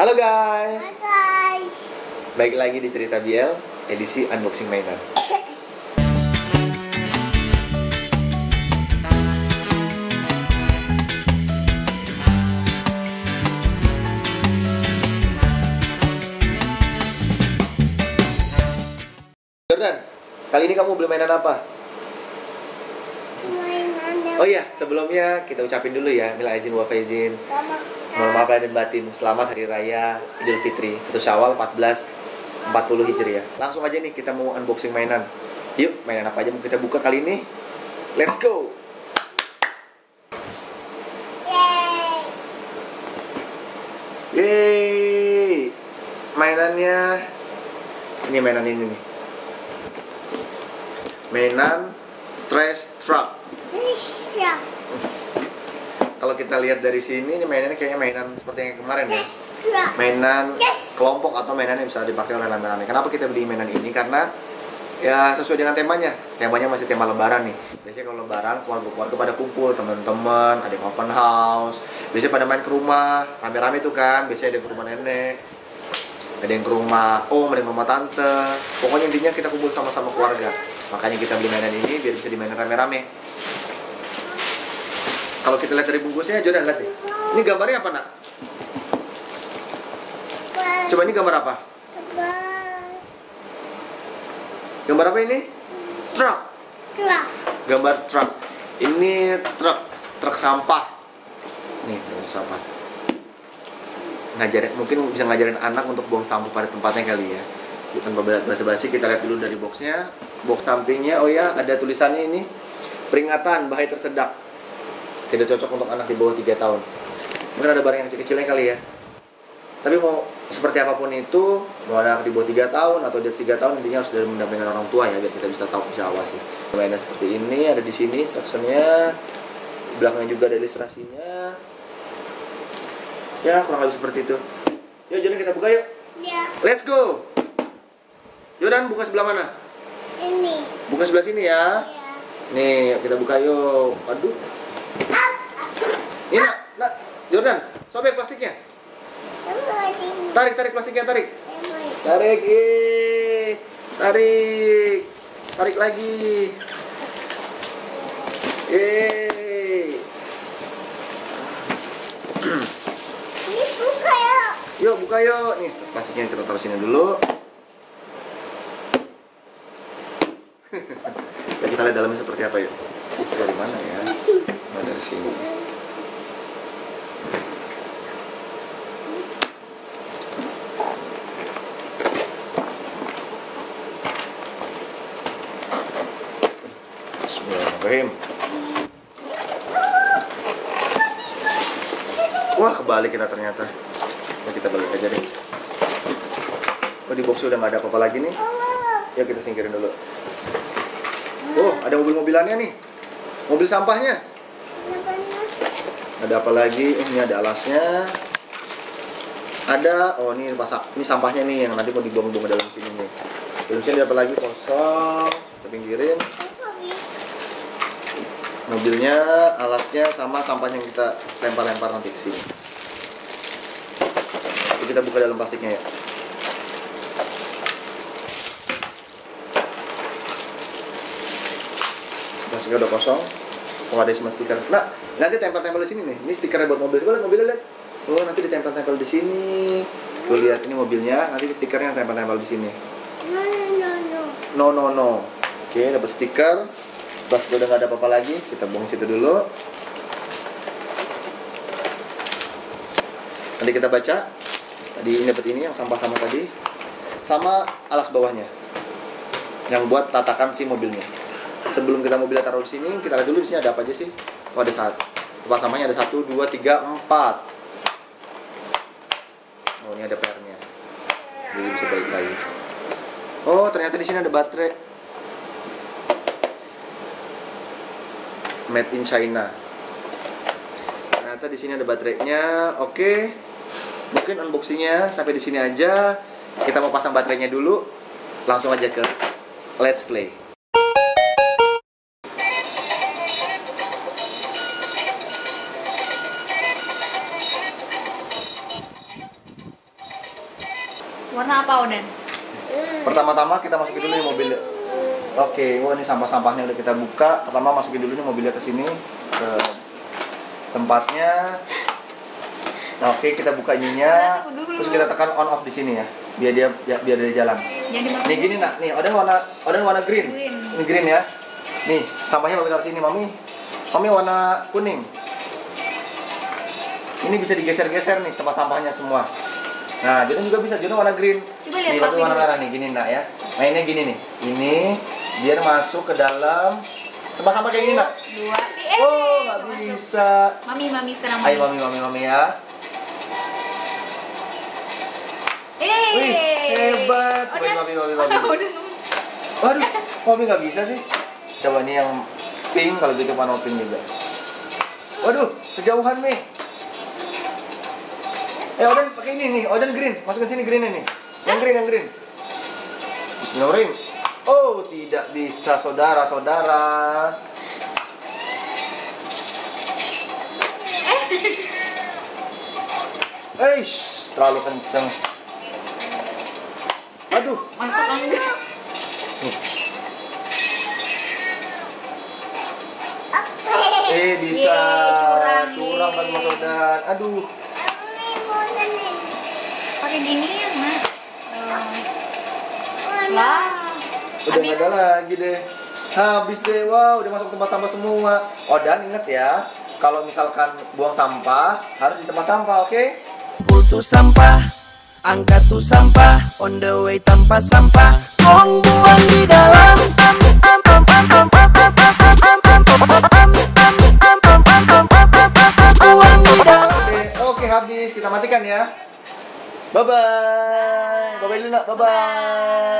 Halo guys, Hai guys. baik lagi di cerita BL edisi unboxing mainan. Jordan, kali ini kamu beli mainan apa? Mainan Oh iya, sebelumnya kita ucapin dulu ya, Mila izin wa faizin. Sama Mohon maaf lahir dan batin. Selamat Hari Raya Idul Fitri atau Syawal 1440 Hijriah. Langsung aja nih kita mau unboxing mainan. Yuk, mainan apa aja mau kita buka kali ini? Let's go. Yeay. Yeay. Mainannya ini mainan ini nih. Mainan trash truck. Tisha. Kalau kita lihat dari sini ini mainannya kayaknya mainan seperti yang kemarin ya. Mainan kelompok atau mainan yang bisa dipakai oleh rame-rame. Kenapa kita beli mainan ini? Karena ya sesuai dengan temanya. Temanya masih tema lebaran nih. Biasanya kalau lebaran keluarga-keluarga pada kumpul, teman-teman, ada yang open house. Biasanya pada main ke rumah, rame-rame tuh kan. Biasanya ada yang ke rumah nenek, ada yang ke rumah om, ada yang ke rumah tante. Pokoknya intinya kita kumpul sama-sama keluarga. Makanya kita beli mainan ini biar bisa dimainin rame-rame. Kalau kita lihat dari bungkusnya, Jordan lihat nih. Ini gambarnya apa nak? Coba ini gambar apa? Gambar apa ini? Truk. Truk. Gambar truk. Ini truk, truk sampah. Nih, truk sampah. Ngajarin, mungkin bisa ngajarin anak untuk buang sampah pada tempatnya kali ya. Tanpa basa-basi kita lihat dulu dari boxnya. Box sampingnya, oh ya ada tulisannya ini. Peringatan bahaya tersedak. Tidak cocok untuk anak di bawah 3 tahun. Mungkin ada barang yang kecil-kecilnya kali ya. Tapi mau seperti apa pun itu, mau anak di bawah 3 tahun atau di atas 3 tahun intinya harus dari mendampingi orang tua ya biar kita bisa tahu bisa awasi. Mainnya seperti ini, ada di sini instructionnya. Di belakangnya juga ada ilustrasinya. Ya, kurang lebih seperti itu. Yuk, jadi kita buka yuk. Ya. Let's go. Yodan buka sebelah mana? Ini. Buka sebelah sini ya. Ya. Nih, kita buka yuk. Aduh. Ini nak, nak. Jordan, sobek plastiknya. Tarik, tarik plastiknya, tarik. Tarik, tarik, tarik lagi. Yeay. Ini buka ya. Yuk buka yuk. Nih plastiknya kita taruh sini dulu. ya kita lihat dalamnya seperti apa yuk. Dari mana ya? Nah, dari sini. Wah kebalik kita ternyata. Ya kita balik aja deh. Oh di box udah nggak ada apa-apa lagi nih. Ya kita singkirin dulu. Oh ada mobil-mobilannya nih. Mobil sampahnya. Ada apa lagi? Oh, ini ada alasnya. Ada. Oh ini pasak. Ini sampahnya nih yang nanti mau dibuang-buang ke dalam sini nih. Dalam sini ada apa lagi kosong. Kita pinggirin. Mobilnya, alasnya sama sampahnya yang kita lempar-lempar nanti ke sini. Jadi kita buka dalam plastiknya ya. Plastiknya udah kosong. Oh ada sama stiker. Nah, nanti tempel-tempel di sini nih. Ini stikernya buat mobil. Coba lihat mobilnya lihat. Oh nanti ditempel-tempel di sini. Tuh lihat ini mobilnya. Nanti stikernya tempel-tempel di sini. No, no, no. No no no. Oke, dapat stiker. Pas udah nggak ada apa-apa lagi, kita buang situ dulu. Nanti kita baca. Tadi ini dapat ini yang sampah-sampah tadi. Sama alas bawahnya. Yang buat tatakan si mobilnya. Sebelum kita mobilnya taruh di sini, kita lihat dulu di sini ada apa aja sih. Oh, ada satu. Tempat sampahnya ada satu, dua, tiga, empat. Oh, ini ada PR-nya. Jadi bisa balik lagi. Oh, ternyata di sini ada baterai. Made in China. Ternyata di sini ada baterainya. Oke. Mungkin unboxingnya sampai di sini aja. Kita mau pasang baterainya dulu. Langsung aja ke Let's Play. Warna apa Oden? Pertama-tama kita masukin dulu nih mobil. Oke, wah ini sampah-sampahnya udah kita buka. Pertama masukin dulu nih mobilnya ke sini ke tempatnya. Nah, Oke, kita buka ininya. Terus kita tekan on off di sini ya. Biar dia ya- biar dia jalan. Nih gini nak, nih Oden warna Oden warna green. Green. Ini green ya. Nih, sampahnya mami taruh sini, Mami. Mami warna kuning. Ini bisa digeser-geser nih tempat sampahnya semua. Nah, Jono juga bisa, Jono warna green. Coba lihat nih, warna merah nih, gini nak ya. Mainnya gini nih. Ini biar masuk ke dalam tempat sampah kayak gini nak. Dua. Eh. Oh, nggak bisa. Mami, mami sekarang Ayo mami, mami, mami ya. Eh. Wih, hebat. Coba Oden. mami, mami, mami. Oden. Waduh, mami nggak bisa sih. Coba nih yang pink, kalau gitu warna pink juga. Waduh, kejauhan nih. Eh, Oden pakai ini nih, Oden green. Masukin sini green nih. Yang green, yang green. Bismillahirrahmanirrahim. Oh, tidak bisa saudara-saudara. Eh, shh, terlalu kenceng. Aduh, Masuk enggak? nih. Eh, bisa. Yeay, curang, Curang kan Mas yeay. Odan. Aduh. Pakai gini ya, Mas. Oh. Warna. Lah. Udah nggak ada lagi deh. Habis deh, wow, udah masuk tempat sampah semua. Oh dan inget ya, kalau misalkan buang sampah harus di tempat sampah, oke? Putus sampah Angkat tuh sampah On the way tanpa sampah Tong buang di dalam Buang di dalam Oke, oke habis, kita matikan ya. Bye bye, bye bye Luna, bye bye.